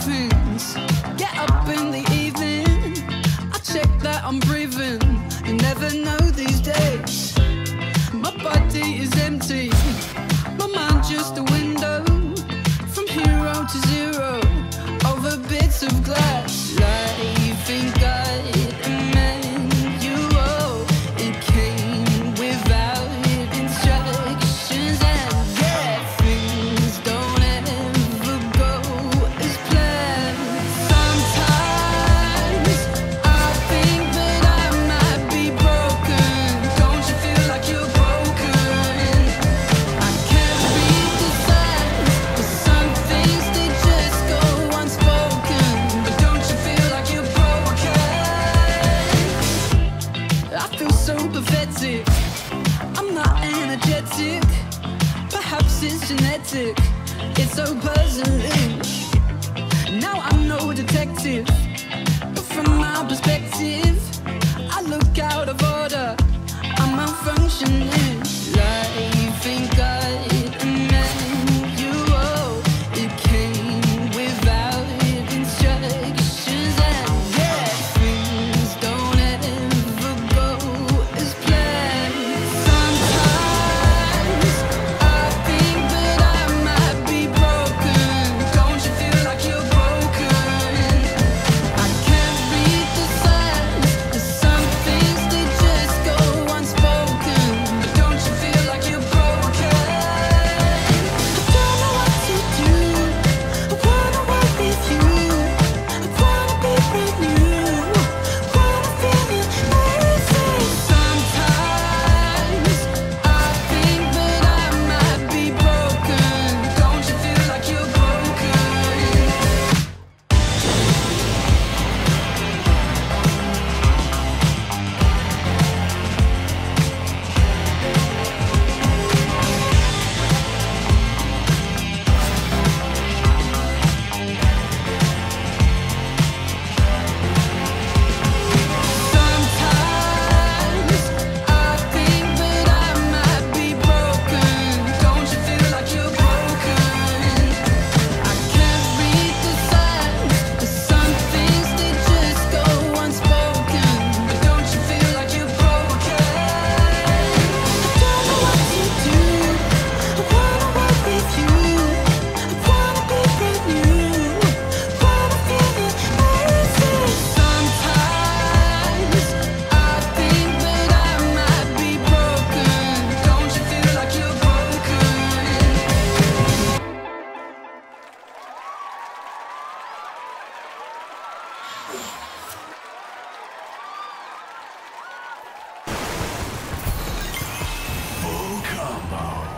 Get up in the evening. I check that I'm breathing. You never know these days. My body is empty. My so pathetic. I'm not energetic, perhaps it's genetic. It's so puzzling. Now I'm no detective, but from my perspective. Full combo.